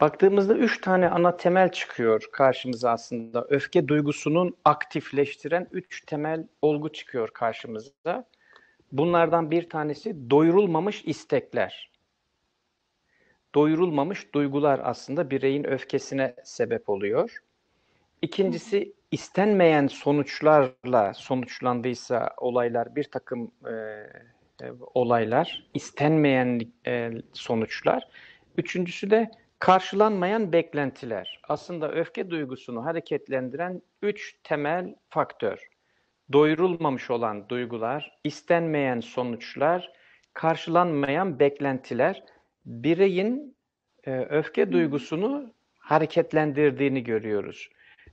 Baktığımızda üç tane ana temel çıkıyor karşımıza aslında. Öfke duygusunun aktifleştiren üç temel olgu çıkıyor karşımıza. Bunlardan bir tanesi doyurulmamış istekler. Doyurulmamış duygular aslında bireyin öfkesine sebep oluyor. İkincisi istenmeyen sonuçlarla sonuçlandıysa olaylar bir takım e, e, olaylar, istenmeyen e, sonuçlar. Üçüncüsü de karşılanmayan beklentiler. Aslında öfke duygusunu hareketlendiren üç temel faktör. Doyurulmamış olan duygular, istenmeyen sonuçlar, karşılanmayan beklentiler bireyin e, öfke duygusunu hareketlendirdiğini görüyoruz.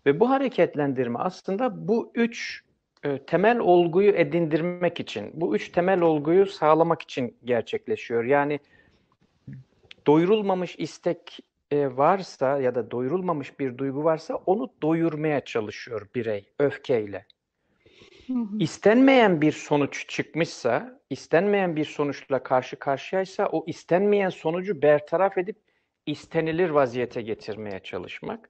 Ve bu hareketlendirme aslında bu üç e, temel olguyu edindirmek için, bu üç temel olguyu sağlamak için gerçekleşiyor. Yani doyurulmamış istek e, varsa ya da doyurulmamış bir duygu varsa onu doyurmaya çalışıyor birey öfkeyle. İstenmeyen bir sonuç çıkmışsa, istenmeyen bir sonuçla karşı karşıyaysa o istenmeyen sonucu bertaraf edip istenilir vaziyete getirmeye çalışmak.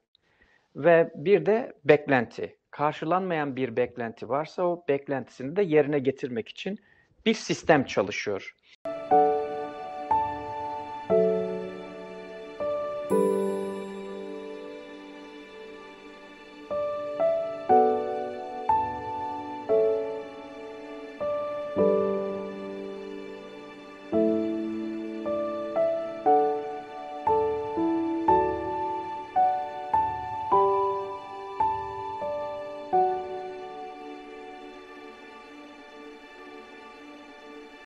Ve bir de beklenti. Karşılanmayan bir beklenti varsa o beklentisini de yerine getirmek için bir sistem çalışıyor.